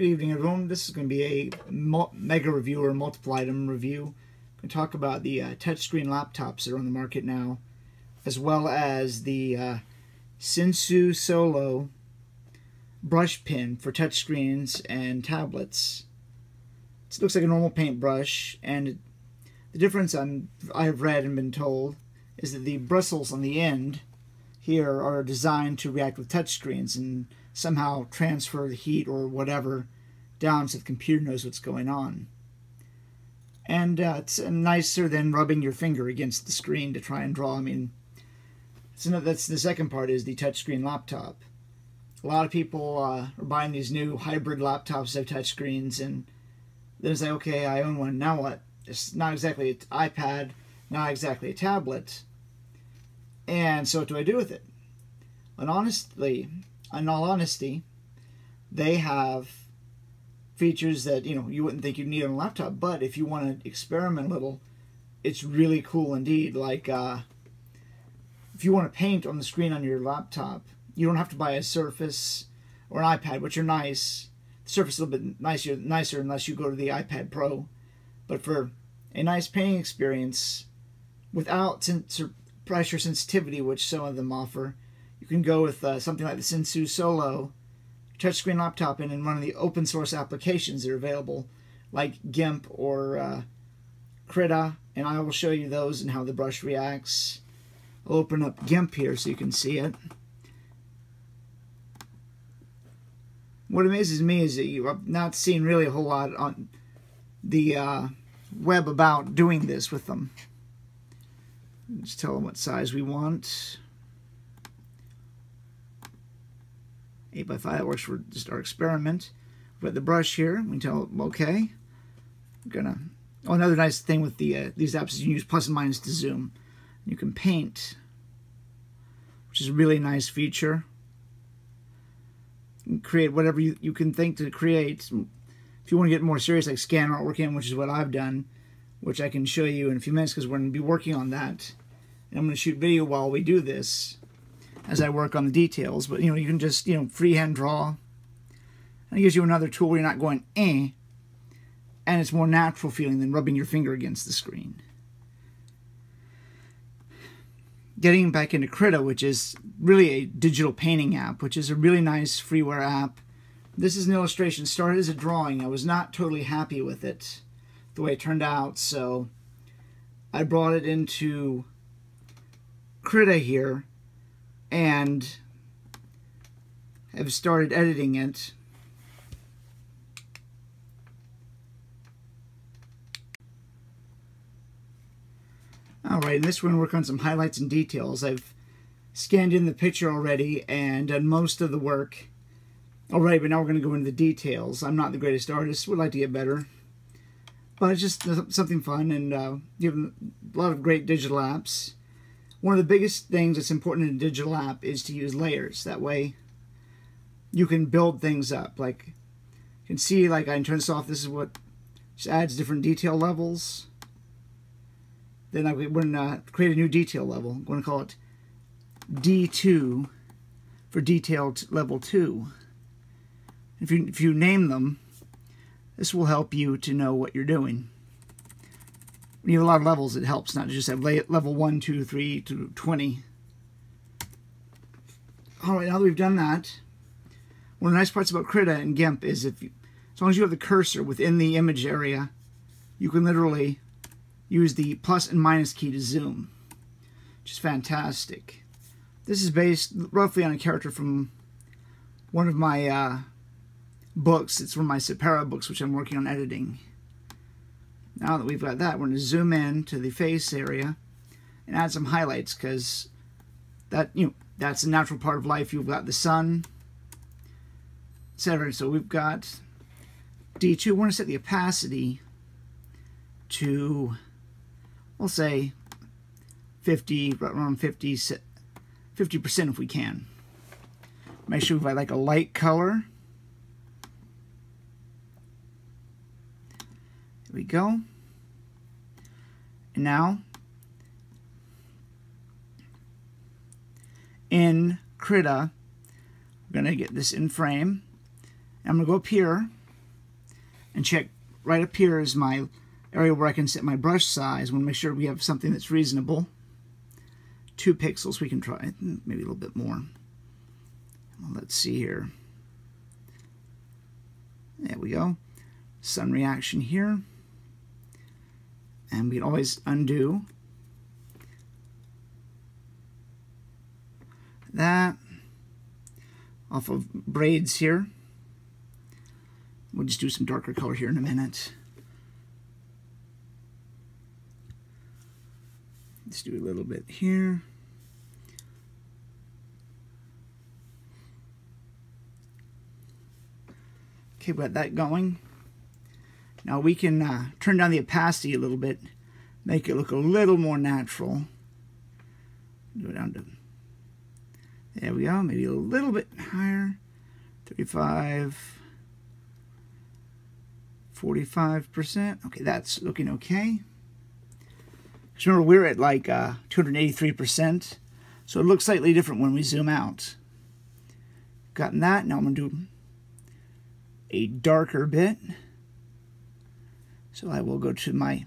Good evening, everyone. This is going to be a mega review or multiple item review. I'm going to talk about the uh, touchscreen laptops that are on the market now, as well as the uh, Sensu Solo brush pen for touchscreens and tablets. It looks like a normal paintbrush, and the difference I'm, I have read and been told is that the bristles on the end here are designed to react with touchscreens and somehow transfer the heat or whatever down so the computer knows what's going on. And uh, it's nicer than rubbing your finger against the screen to try and draw. I mean, so that's the second part is the touchscreen laptop. A lot of people uh, are buying these new hybrid laptops that have touchscreens, and then it's like, okay, I own one. Now what? It's not exactly an iPad, not exactly a tablet. And so what do I do with it? And honestly, in all honesty, they have features that you know you wouldn't think you'd need on a laptop. But if you want to experiment a little, it's really cool indeed. Like uh, if you want to paint on the screen on your laptop, you don't have to buy a Surface or an iPad, which are nice. The Surface is a little bit nicer, nicer unless you go to the iPad Pro. But for a nice painting experience without sensor pressure sensitivity, which some of them offer, can go with uh, something like the Sensu Solo touchscreen laptop and in one of the open source applications that are available, like GIMP or uh, Krita, and I will show you those and how the brush reacts. I'll open up GIMP here so you can see it. What amazes me is that you have not seen really a whole lot on the uh, web about doing this with them. Just tell them what size we want. 8 by 5 that works for just our experiment. We've got the brush here. We can tell okay. We're gonna. Oh, another nice thing with the uh, these apps is you can use plus and minus to zoom. You can paint, which is a really nice feature. You create whatever you, you can think to create. If you want to get more serious, like scan artwork in, which is what I've done, which I can show you in a few minutes because we're going to be working on that. And I'm going to shoot video while we do this as I work on the details. But, you know, you can just, you know, freehand draw. And it gives you another tool where you're not going, eh, and it's more natural feeling than rubbing your finger against the screen. Getting back into Krita, which is really a digital painting app, which is a really nice freeware app. This is an illustration. Started as a drawing. I was not totally happy with it, the way it turned out, so I brought it into Krita here and have started editing it. Alright, in this one work on some highlights and details. I've scanned in the picture already and done most of the work already, but now we're going to go into the details. I'm not the greatest artist, would like to get better. But it's just something fun, and uh, you have a lot of great digital apps. One of the biggest things that's important in a digital app is to use layers. That way you can build things up. Like you can see, like I can turn this off. This is what just adds different detail levels. Then I we're gonna uh, create a new detail level. I'm going to call it D2 for detailed level 2. If you, if you name them, this will help you to know what you're doing when you have a lot of levels, it helps not to just have level 1, 2, 3 to 20. Alright, now that we've done that, one of the nice parts about Krita and GIMP is if you, as long as you have the cursor within the image area, you can literally use the plus and minus key to zoom, which is fantastic. This is based roughly on a character from one of my uh, books. It's one of my Separa books, which I'm working on editing. Now that we've got that, we're going to zoom in to the face area and add some highlights because that you know that's a natural part of life. You've got the sun, etc. So we've got D2. We want to set the opacity to, we'll say, 50, around 50, 50% if we can. Make sure we've got like a light color. There we go. And now, in Krita, I'm going to get this in frame. I'm going to go up here and check right up here is my area where I can set my brush size. I want to make sure we have something that's reasonable. Two pixels, we can try maybe a little bit more. Well, let's see here. There we go. Sun reaction here. And we can always undo that off of braids here. We'll just do some darker color here in a minute. Let's do a little bit here. Okay, we got that going. Now we can uh, turn down the opacity a little bit, make it look a little more natural. Go down to, there we go, maybe a little bit higher, 35, 45%. Okay, that's looking okay. Because remember, we're at like uh, 283%, so it looks slightly different when we zoom out. Gotten that, now I'm going to do a darker bit. So I will go to my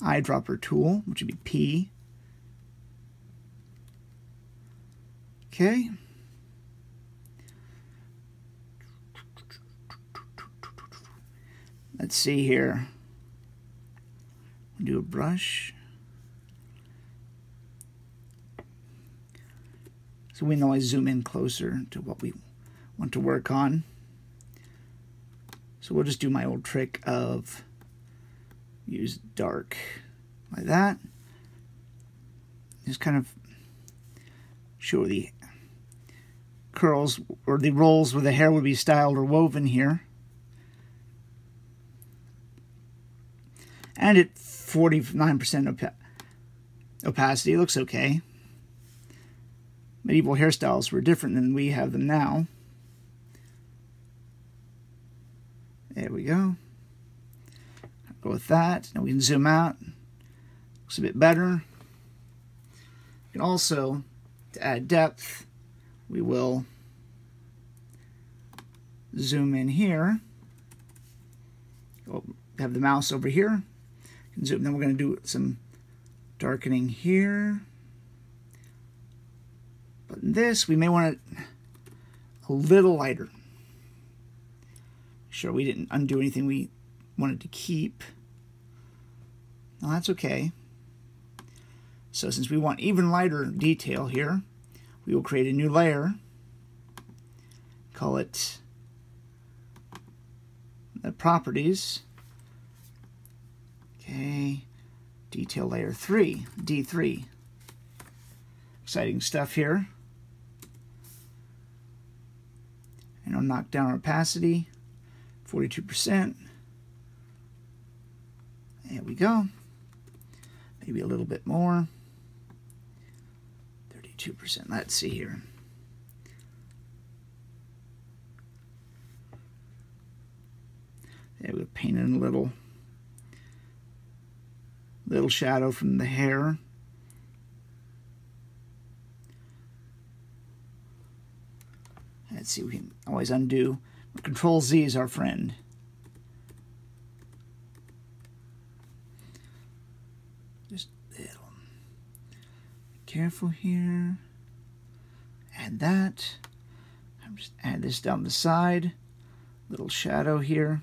eyedropper tool, which would be P. Okay. Let's see here. Do a brush. So we can always zoom in closer to what we want to work on. So we'll just do my old trick of use dark like that. Just kind of show the curls or the rolls where the hair would be styled or woven here. And at 49% opa opacity, looks okay. Medieval hairstyles were different than we have them now. There we go. Go with that. Now we can zoom out. Looks a bit better. And also, to add depth, we will zoom in here. Go have the mouse over here. Zoom. Then we're going to do some darkening here. But in this, we may want it a little lighter sure we didn't undo anything we wanted to keep. Well, that's okay. So since we want even lighter detail here, we will create a new layer. Call it the properties. Okay, detail layer 3, D3. Exciting stuff here. And I'll knock down our opacity. 42%. There we go. Maybe a little bit more. 32%. Let's see here. There we paint in a little little shadow from the hair. Let's see, we can always undo Control Z is our friend. Just little. Careful here. Add that. I'm just add this down the side. Little shadow here.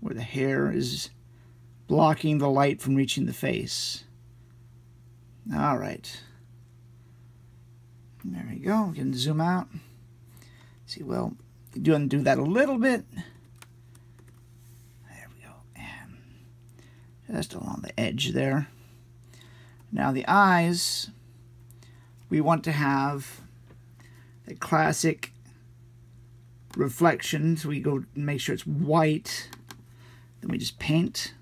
Where the hair is blocking the light from reaching the face. All right. There we go. We can zoom out. See, well, do undo that a little bit. There we go. And just along the edge there. Now the eyes, we want to have the classic reflection. So we go make sure it's white. Then we just paint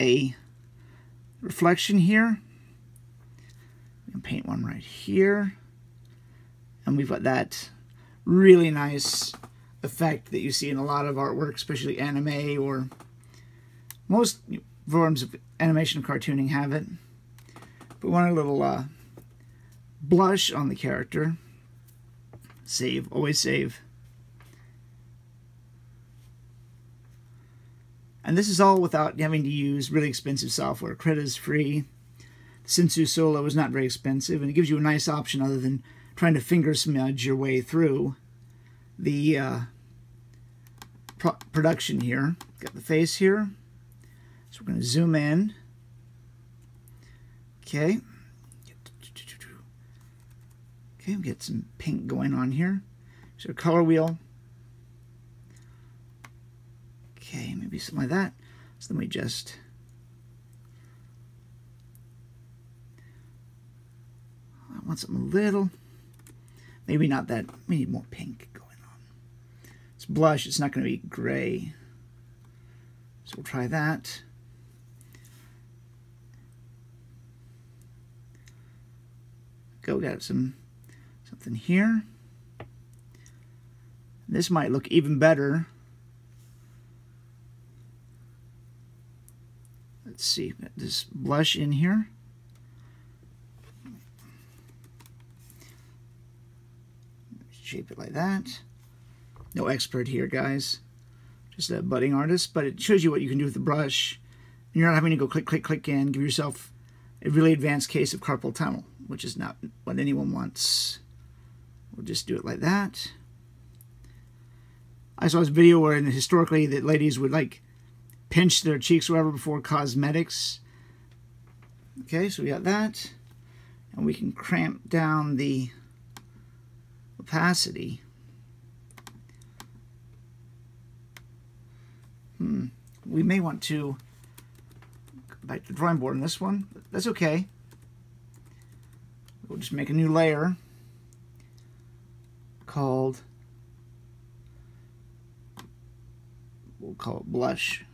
a reflection here. Can paint one right here. And we've got that really nice effect that you see in a lot of artwork, especially anime or most forms of animation and cartooning have it. Want a little uh, blush on the character. Save, always save. And this is all without having to use really expensive software. Krita is free. Sensu Solo is not very expensive, and it gives you a nice option other than trying to finger smudge your way through the uh, pro production here. Got the face here. So we're going to zoom in. Okay. Okay, we get some pink going on here. So color wheel. Okay, maybe something like that. So then we just I want something a little, maybe not that, maybe more pink going on. It's blush, it's not going to be gray. So we'll try that. Go, got some something here. This might look even better. Let's see, this blush in here. Shape it like that. No expert here, guys. Just a budding artist, but it shows you what you can do with the brush. You're not having to go click, click, click, and give yourself a really advanced case of carpal tunnel, which is not what anyone wants. We'll just do it like that. I saw this video where historically that ladies would like pinch their cheeks or whatever before cosmetics. Okay, so we got that. And we can cramp down the opacity. Hmm. We may want to back to the drawing board on this one. That's okay. We'll just make a new layer called, we'll call it blush.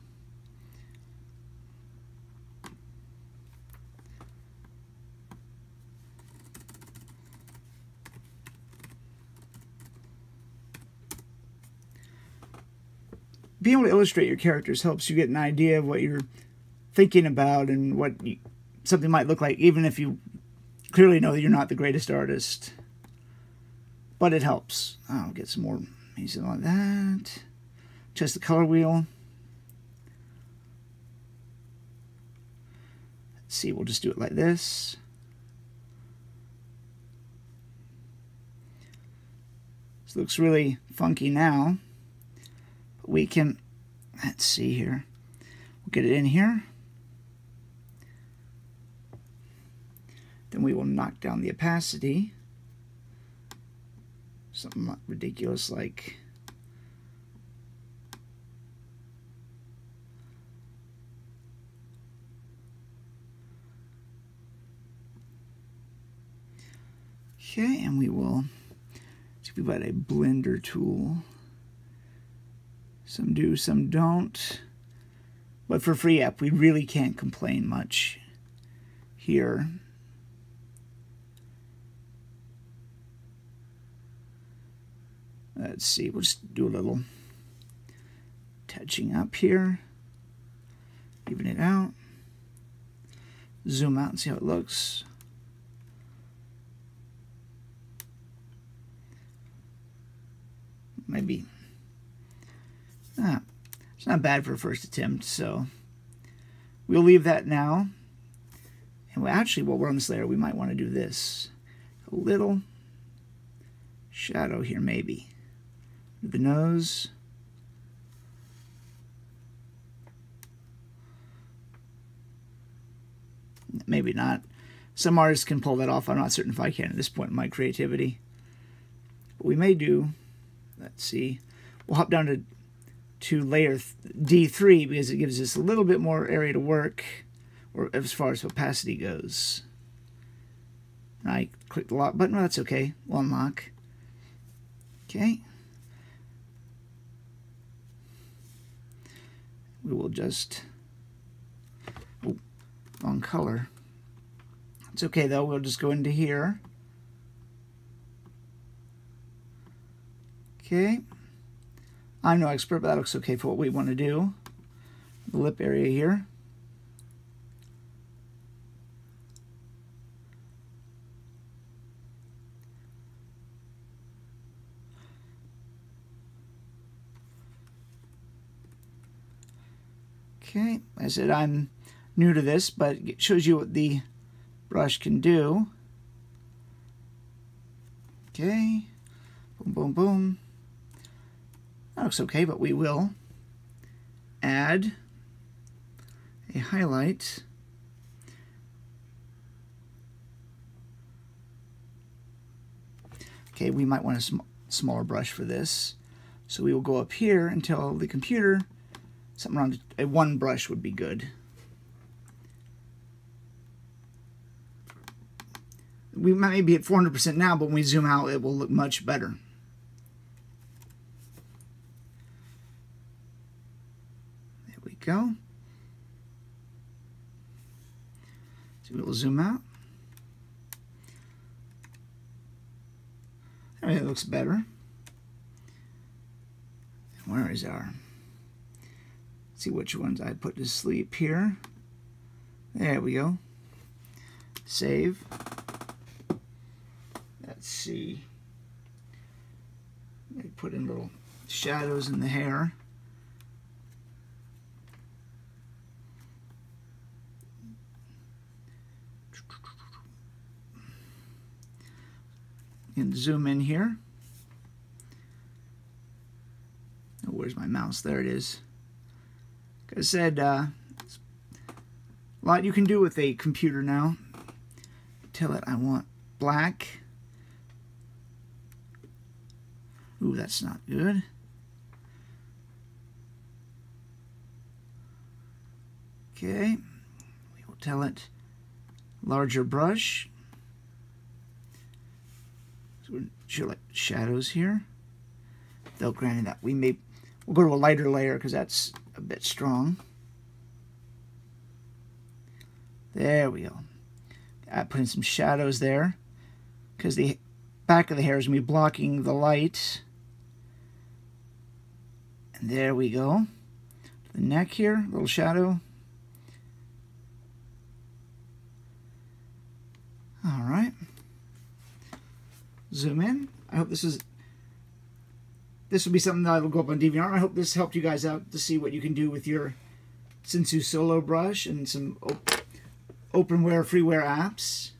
being able to illustrate your characters helps you get an idea of what you're thinking about and what something might look like, even if you clearly know that you're not the greatest artist. But it helps. I'll get some more music like that. Just the color wheel. Let's see, we'll just do it like this. This looks really funky now But we can, let's see here, we'll get it in here. Then we will knock down the opacity. Something ridiculous like Okay, and we will see if we've got a blender tool. Some do, some don't. But for free app, we really can't complain much here. Let's see, we'll just do a little touching up here. Even it out. Zoom out and see how it looks. Maybe Ah, it's not bad for a first attempt, so we'll leave that now. And actually, while we're on this layer, we might want to do this. A little shadow here, maybe. The nose. Maybe not. Some artists can pull that off. I'm not certain if I can at this point in my creativity. But we may do, let's see, we'll hop down to to layer D3 because it gives us a little bit more area to work or as far as opacity goes. I click the lock button. Well, that's okay. We'll unlock. Okay. We will just... Oh, wrong color. It's okay, though. We'll just go into here. Okay. I'm no expert, but that looks okay for what we want to do. The lip area here. Okay, I said I'm new to this, but it shows you what the brush can do. Okay, boom, boom, boom. That looks okay, but we will add a highlight. Okay, we might want a sm smaller brush for this. So we will go up here tell the computer something around a one brush would be good. We might be at 400% now, but when we zoom out, it will look much better. There we go. So we'll zoom out. Mean, it looks better. Where is our... See which ones I put to sleep here. There we go. Save. Let's see. They put in little shadows in the hair. And zoom in here. Oh, where's my mouse? There it is. I said, uh, a lot you can do with a computer now. Tell it I want black. Ooh, that's not good. Okay, we will tell it larger brush. So we're show like shadows here. Though granted that we may we'll go to a lighter layer because that's a bit strong. There we go. I put in some shadows there because the back of the hair is going to be blocking the light. And there we go. The neck here, little shadow. All right. Zoom in. I hope this is this will be something that will go up on DeviantArt. I hope this helped you guys out to see what you can do with your Sensu Solo brush and some op openware freeware apps.